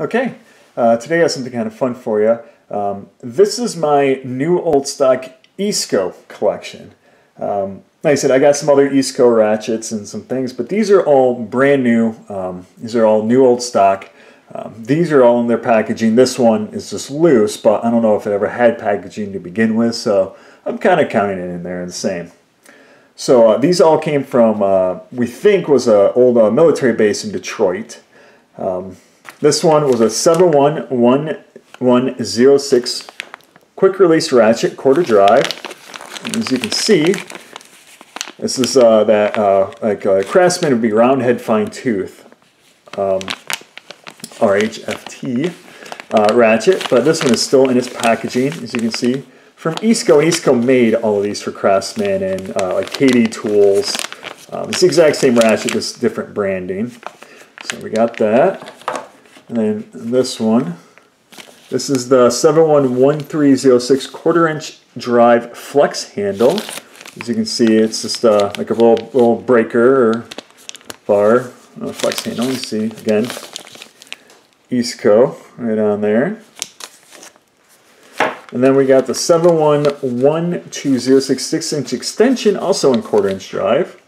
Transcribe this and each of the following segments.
Okay, uh, today I have something kind of fun for you. Um, this is my new old stock Easco collection. Um, like I said, I got some other Easco ratchets and some things, but these are all brand new. Um, these are all new old stock. Um, these are all in their packaging. This one is just loose, but I don't know if it ever had packaging to begin with, so I'm kind of counting it in there the same. So uh, these all came from, uh, we think was an old uh, military base in Detroit. Um, this one was a 711106 quick release ratchet quarter drive. And as you can see, this is uh, that uh, like a Craftsman would be round head fine tooth um, RHFT uh, ratchet, but this one is still in its packaging, as you can see. From Easco, Easco made all of these for Craftsman and uh, like KD Tools. Um, it's the exact same ratchet, just different branding. So we got that. And then this one, this is the 711306 quarter inch drive flex handle. As you can see, it's just uh, like a little, little breaker or bar uh, flex handle. You see, again, Easco right on there. And then we got the 711206 6 inch extension, also in quarter inch drive.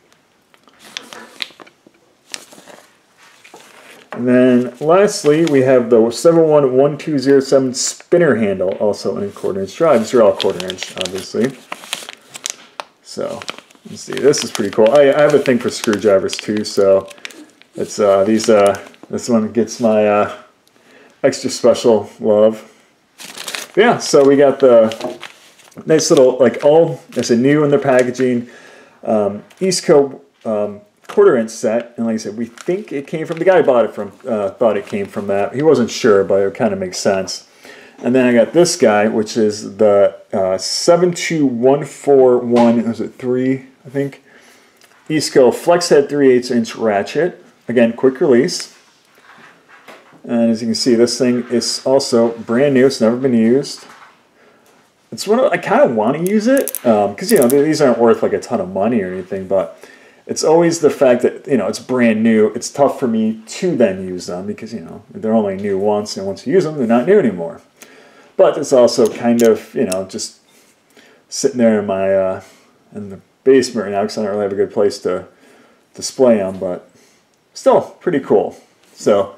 And then lastly, we have the 711207 spinner handle, also in quarter inch drive. These are all quarter inch, obviously. So, let's see, this is pretty cool. I, I have a thing for screwdrivers too, so it's uh, these, uh, this one gets my uh, extra special love. Yeah, so we got the nice little, like all, it's a new in the packaging, um, Easco um, quarter inch set, and like I said, we think it came from the guy bought it from. Uh, thought it came from that. He wasn't sure, but it kind of makes sense. And then I got this guy, which is the uh, 72141. Was it three? I think. Easco Flex Head 3 8 inch ratchet. Again, quick release. And as you can see, this thing is also brand new. It's never been used. It's one of, I kind of want to use it because um, you know these aren't worth like a ton of money or anything, but it's always the fact that you know it's brand new. It's tough for me to then use them because you know they're only new once, and once you use them, they're not new anymore. But it's also kind of you know just sitting there in my uh, in the basement right now because I don't really have a good place to display them. But still pretty cool. So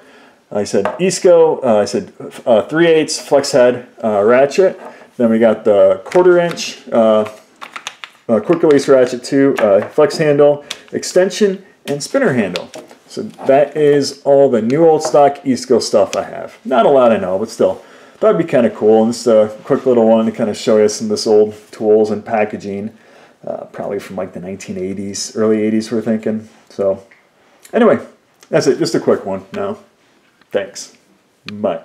I said Easco. Uh, I said uh, 3 8 flex head uh, ratchet. Then we got the quarter inch uh, quick release ratchet 2 uh, flex handle extension, and spinner handle. So that is all the new old stock Easco stuff I have. Not a lot I know, but still. That'd be kind of cool. And just a quick little one to kind of show you some of this old tools and packaging. Uh, probably from like the 1980s, early 80s we're thinking. So anyway, that's it. Just a quick one now. Thanks. Bye.